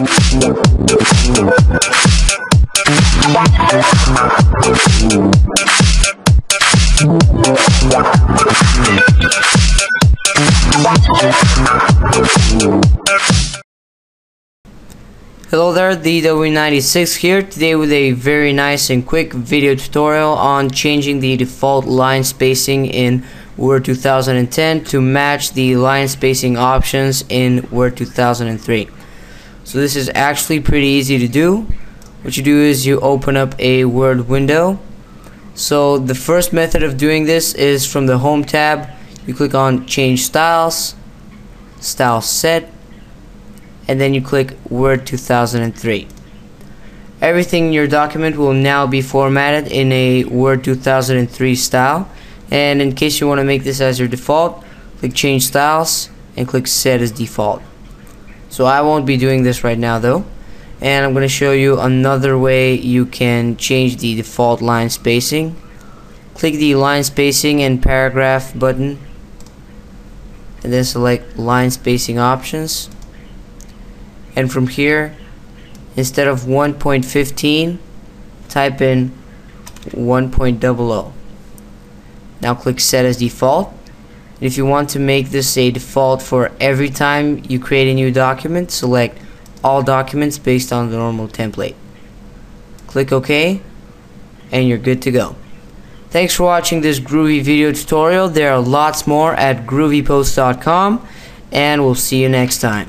Hello there, DW96 here, today with a very nice and quick video tutorial on changing the default line spacing in Word 2010 to match the line spacing options in Word 2003. So this is actually pretty easy to do. What you do is you open up a Word window. So the first method of doing this is from the Home tab, you click on Change Styles, Style Set, and then you click Word 2003. Everything in your document will now be formatted in a Word 2003 style and in case you want to make this as your default click change styles and click set as default so I won't be doing this right now though. And I'm going to show you another way you can change the default line spacing. Click the line spacing and paragraph button and then select line spacing options. And from here instead of 1.15 type in 1.00 now click set as default if you want to make this a default for every time you create a new document select all documents based on the normal template. Click OK and you're good to go. Thanks for watching this groovy video tutorial. There are lots more at groovypost.com and we'll see you next time